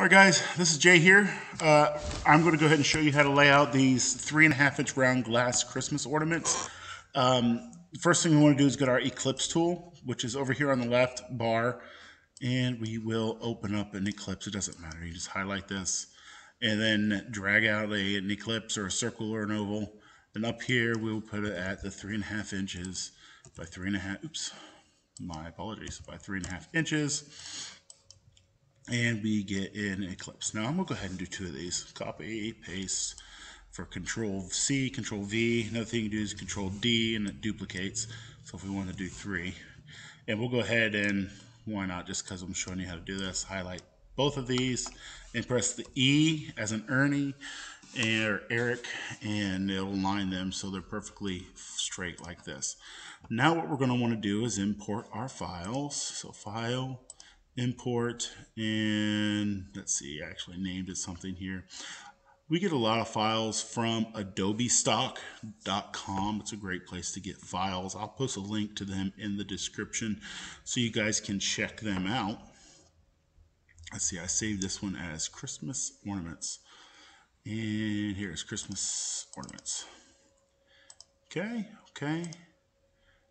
All right, guys, this is Jay here. Uh, I'm going to go ahead and show you how to lay out these three and a half inch round glass Christmas ornaments. Um, first thing we want to do is get our Eclipse tool, which is over here on the left bar, and we will open up an eclipse. It doesn't matter. You just highlight this and then drag out a, an eclipse or a circle or an oval. And up here, we'll put it at the three and a half inches by three and a half, oops, my apologies, by three and a half inches and we get in Eclipse. Now I'm gonna go ahead and do two of these. Copy, paste for Control C, Control V. Another thing you do is Control D and it duplicates. So if we want to do three, and we'll go ahead and why not? Just because I'm showing you how to do this, highlight both of these and press the E as an Ernie or Eric, and it'll line them so they're perfectly straight like this. Now what we're going to want to do is import our files. So File, import and let's see, I actually named it something here. We get a lot of files from adobestock.com. It's a great place to get files. I'll post a link to them in the description so you guys can check them out. Let's see, I saved this one as Christmas ornaments. And here's Christmas ornaments. Okay, okay.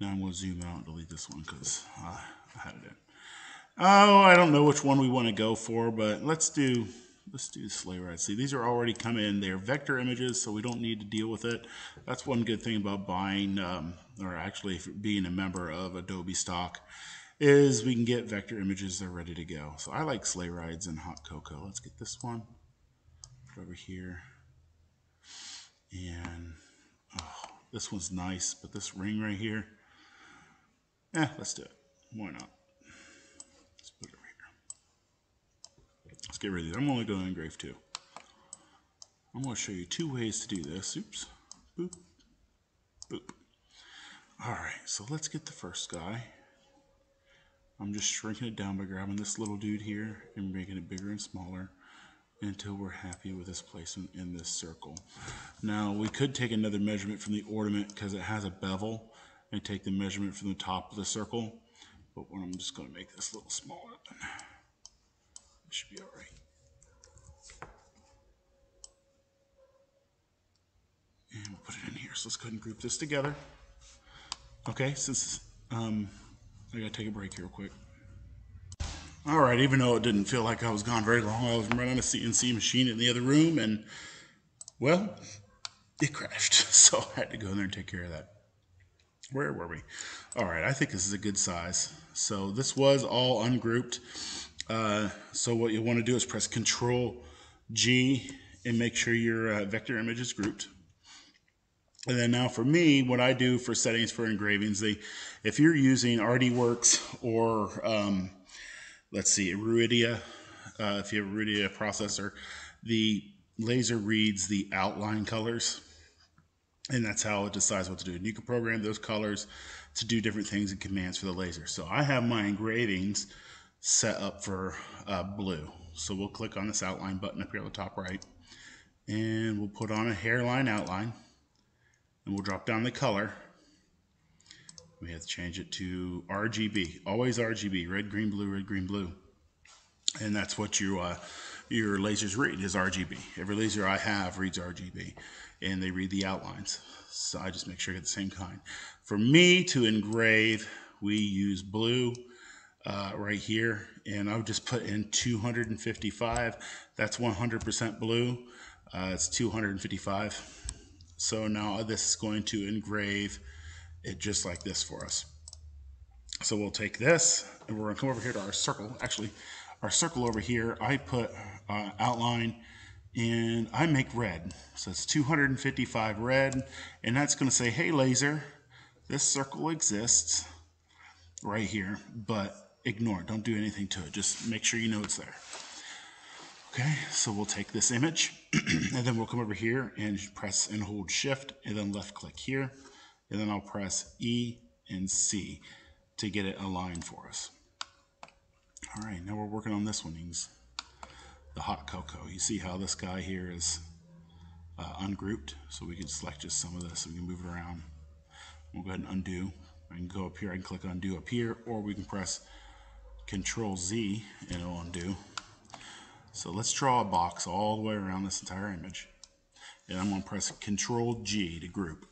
Now I'm going to zoom out and delete this one because I had it in. Oh, I don't know which one we want to go for, but let's do let's do sleigh ride. See, these are already come in. They're vector images, so we don't need to deal with it. That's one good thing about buying, um, or actually being a member of Adobe Stock, is we can get vector images. They're ready to go. So I like sleigh rides and hot cocoa. Let's get this one Put over here, and oh, this one's nice, but this ring right here, eh, let's do it. Why not? Let's get rid of these. I'm only going to engrave two. I'm going to show you two ways to do this. Oops. Boop. Boop. Alright, so let's get the first guy. I'm just shrinking it down by grabbing this little dude here and making it bigger and smaller until we're happy with this placement in this circle. Now we could take another measurement from the ornament because it has a bevel and take the measurement from the top of the circle. But I'm just going to make this a little smaller. It should be all right. And we'll put it in here. So let's go ahead and group this together. Okay, since um, I gotta take a break here real quick. All right, even though it didn't feel like I was gone very long, I was running a CNC machine in the other room, and well, it crashed. So I had to go in there and take care of that. Where were we? All right, I think this is a good size. So this was all ungrouped. Uh, so what you want to do is press Control G and make sure your uh, vector image is grouped. And then now for me, what I do for settings for engravings, they, if you're using RDWorks or um, let's see, Ruida, uh, if you have a Ruida processor, the laser reads the outline colors and that's how it decides what to do. And you can program those colors to do different things and commands for the laser. So I have my engravings set up for uh, blue. So we'll click on this outline button up here on the top right and we'll put on a hairline outline and we'll drop down the color. We have to change it to RGB, always RGB, red, green, blue, red, green, blue. And that's what you, uh, your lasers read is RGB. Every laser I have reads RGB and they read the outlines. So I just make sure I get the same kind. For me to engrave, we use blue uh, right here and I would just put in 255 that's 100% blue uh, it's 255 so now this is going to engrave it just like this for us so we'll take this and we're gonna come over here to our circle actually our circle over here I put uh, outline and I make red so it's 255 red and that's gonna say hey laser this circle exists right here but ignore it. Don't do anything to it. Just make sure you know it's there. Okay, so we'll take this image and then we'll come over here and press and hold shift and then left click here. And then I'll press E and C to get it aligned for us. All right, now we're working on this one. He's the hot cocoa. You see how this guy here is uh, ungrouped? So we can select just some of this and we can move it around. We'll go ahead and undo. I can go up here, I can click undo up here, or we can press Control Z and it'll undo. So let's draw a box all the way around this entire image. And I'm going to press Control G to group.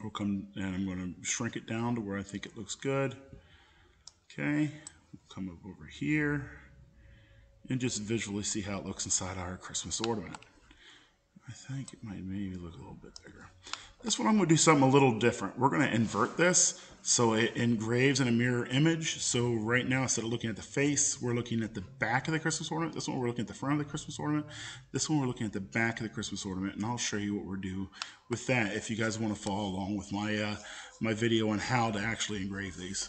We'll come and I'm going to shrink it down to where I think it looks good. Okay, we'll come up over here and just visually see how it looks inside our Christmas ornament. I think it might maybe look a little bit bigger. This one I'm going to do something a little different. We're going to invert this so it engraves in a mirror image. So right now, instead of looking at the face, we're looking at the back of the Christmas ornament. This one, we're looking at the front of the Christmas ornament. This one, we're looking at the back of the Christmas ornament. And I'll show you what we're doing with that if you guys want to follow along with my, uh, my video on how to actually engrave these.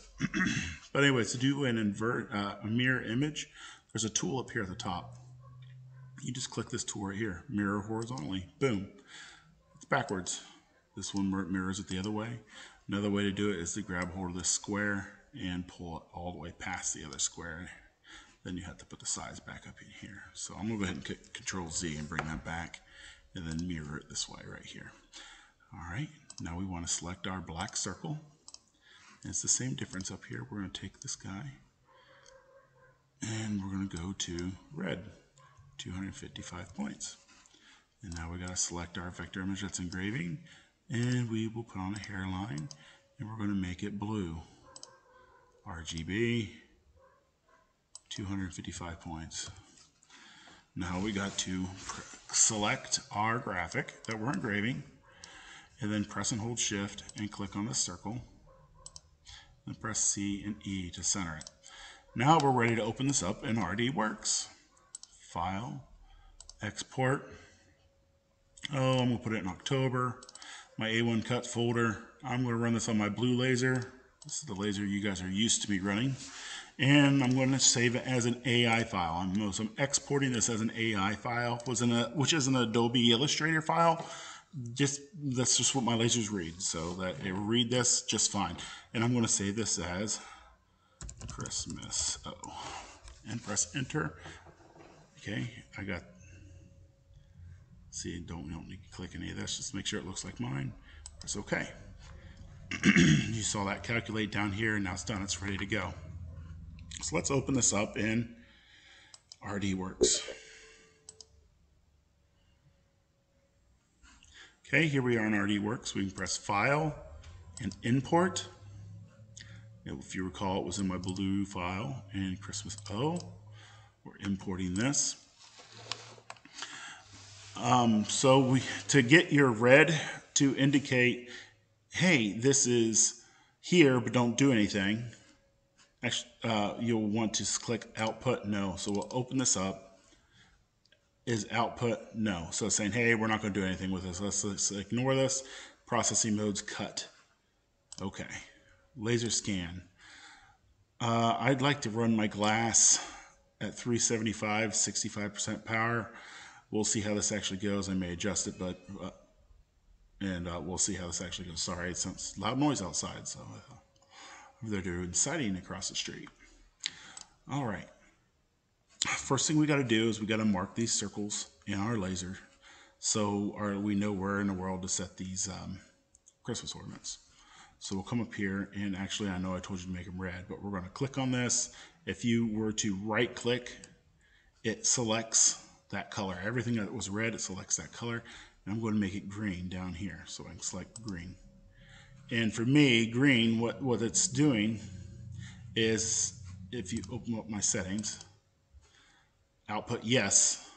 but anyway, to do an invert, uh, a mirror image, there's a tool up here at the top. You just click this tool right here, mirror horizontally, boom. It's backwards. This one mirrors it the other way. Another way to do it is to grab hold of this square and pull it all the way past the other square. Then you have to put the size back up in here. So I'm gonna go ahead and hit Control Z and bring that back and then mirror it this way right here. All right, now we wanna select our black circle. And it's the same difference up here. We're gonna take this guy and we're gonna go to red, 255 points. And now we gotta select our vector image that's engraving and we will put on a hairline and we're going to make it blue. RGB 255 points. Now we got to select our graphic that we're engraving and then press and hold shift and click on the circle and press C and E to center it. Now we're ready to open this up and RD Works file export oh I'm gonna put it in October my A1 cut folder. I'm to run this on my blue laser. This is the laser you guys are used to me running. And I'm to save it as an AI file. I'm, so I'm exporting this as an AI file, which is an Adobe Illustrator file. Just That's just what my lasers read. So that it read this just fine. And I'm to save this as Christmas. Oh, and press enter. Okay, I got See, don't, don't need to click any of this. Just make sure it looks like mine. Press OK. you saw that calculate down here, and now it's done. It's ready to go. So let's open this up in RDWorks. Okay, here we are in RDWorks. We can press File and Import. If you recall, it was in my blue file and Christmas O. We're importing this. Um, so we, to get your red to indicate, hey, this is here, but don't do anything, actually, uh, you'll want to click output no. So we'll open this up. Is output no. So saying, hey, we're not going to do anything with this. Let's, let's ignore this. Processing modes cut. Okay. Laser scan. Uh, I'd like to run my glass at 375, 65% power we'll see how this actually goes. I may adjust it, but uh, and uh, we'll see how this actually goes. Sorry, it's loud noise outside, so uh, they're doing sighting across the street. All right. First thing we got to do is we got to mark these circles in our laser, so our, we know where in the world to set these um, Christmas ornaments. So we'll come up here, and actually, I know I told you to make them red, but we're going to click on this. If you were to right click, it selects that color. Everything that was red, it selects that color. And I'm going to make it green down here. So I can select green. And for me, green, what, what it's doing is if you open up my settings, output yes,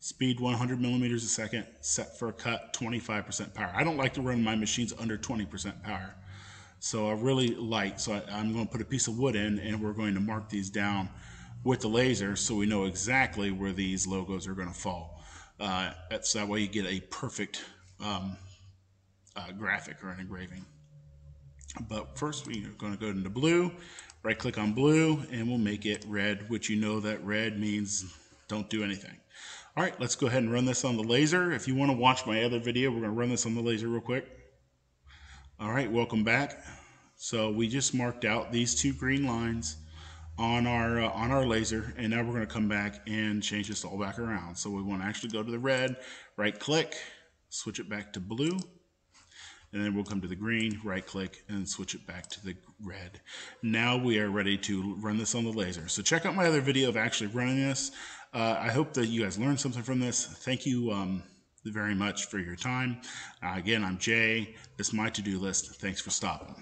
speed 100 millimeters a second, set for a cut 25% power. I don't like to run my machines under 20% power. So I really light. So I, am going to put a piece of wood in and we're going to mark these down with the laser so we know exactly where these logos are going to fall. Uh, that's that way you get a perfect um, uh, graphic or an engraving. But first we're going to go into blue, right click on blue, and we'll make it red, which you know that red means don't do anything. All right, let's go ahead and run this on the laser. If you want to watch my other video, we're going to run this on the laser real quick. All right, welcome back. So we just marked out these two green lines on our uh, on our laser and now we're going to come back and change this all back around so we want to actually go to the red right click switch it back to blue and then we'll come to the green, right click, and switch it back to the red. Now we are ready to run this on the laser. So check out my other video of actually running this. Uh, I hope that you guys learned something from this. Thank you um, very much for your time. Uh, again, I'm Jay. This is my to-do list. Thanks for stopping.